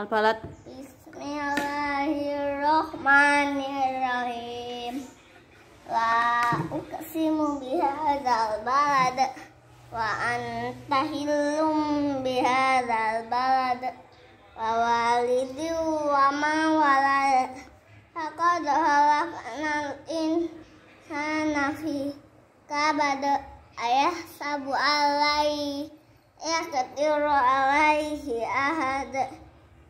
Al-Balad. Bismillahirrahmanirrahim. La uqsimu bihadzal balad wa anta hillum bihadzal balad wa walidi wa ma walad. Laqad khalaqnal insana fi kabad ayah sabu alai ya ketiru alaihi ahad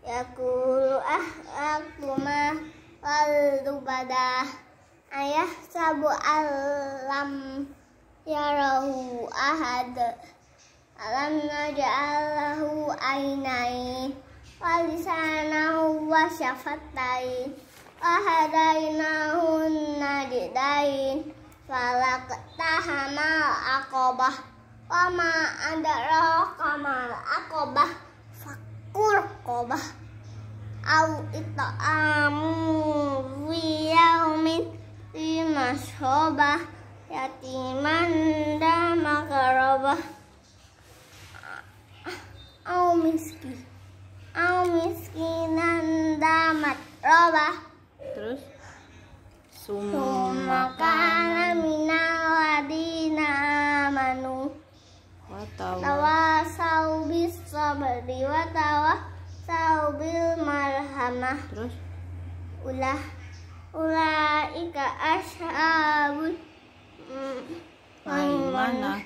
Yakulu ah aku mah lalu pada ayah sabu alam. Ya rahu ahad. Alam naja'alahu ainain walisanahu wa syafatain wa hadainahu najdain falak tahama akobah. Wa ma adaraka kamal akobah kobah au ita'amu wiyaumin limasyobah yatiman dan makarobah au miski au miskinan damat robah Terus? Summa summa kana minal ladina amanu. Watawa Tawasau bis sabri wa tawasau bil marhamah. Terus? Ulah Ulaika ashabul mana?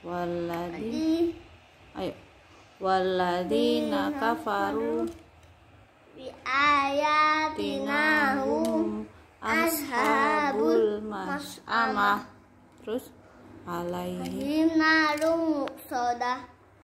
Waladi Di ayo. Waladina kafaru. Bi ayatina hum ashabul mas'amah. terus? Alaihi Him narum sodah